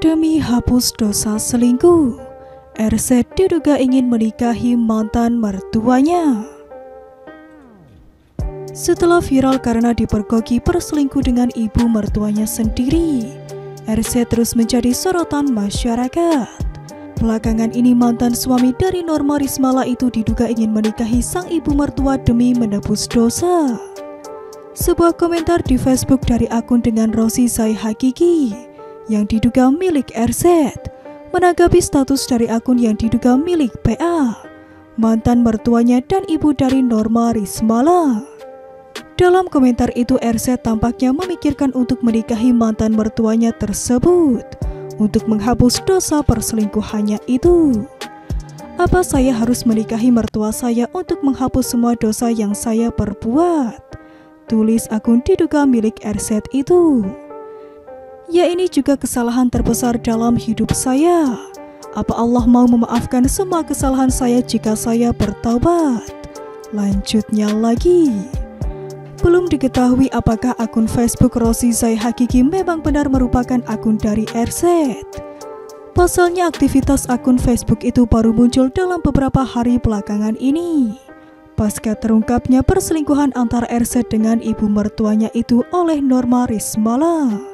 Demi hapus dosa selingkuh, RZ diduga ingin menikahi mantan mertuanya. Setelah viral karena dipergoki perselingkuh dengan ibu mertuanya sendiri, RZ terus menjadi sorotan masyarakat. Belakangan ini mantan suami dari Norma Rismala itu diduga ingin menikahi sang ibu mertua demi menebus dosa. Sebuah komentar di Facebook dari akun dengan Rosi Zai Hakiki yang diduga milik RZ menanggapi status dari akun yang diduga milik PA, mantan mertuanya dan ibu dari Norma Rismala. Dalam komentar itu RZ tampaknya memikirkan untuk menikahi mantan mertuanya tersebut untuk menghapus dosa perselingkuhannya itu. Apa saya harus menikahi mertua saya untuk menghapus semua dosa yang saya perbuat? Tulis akun diduga milik RZ itu. Ya ini juga kesalahan terbesar dalam hidup saya. Apa Allah mau memaafkan semua kesalahan saya jika saya bertaubat? Lanjutnya lagi. Belum diketahui apakah akun Facebook Rosi Zai Hakiki memang benar merupakan akun dari RZ. Pasalnya aktivitas akun Facebook itu baru muncul dalam beberapa hari belakangan ini. Pasca terungkapnya perselingkuhan antara RZ dengan ibu mertuanya itu oleh Norma Rismala.